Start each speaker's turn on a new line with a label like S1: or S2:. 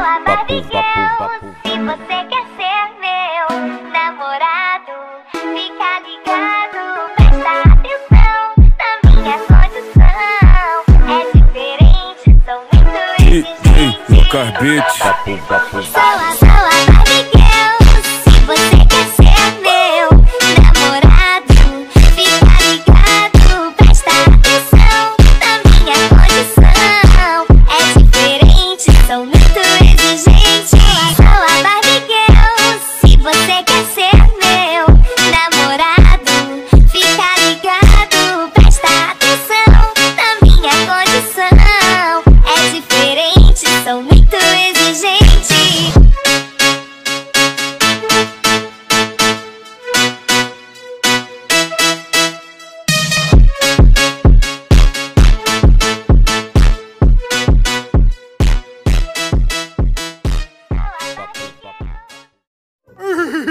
S1: a Barbie Girl. Se você quer ser meu namorado, fica ligado, presta atenção na minha condição. É diferente, sou muito exigente.
S2: Lucas Beats.
S1: Sou a, sou a Barbie Girl. Se você quer ser meu namorado, fica ligado, presta atenção na minha condição. É diferente, sou muito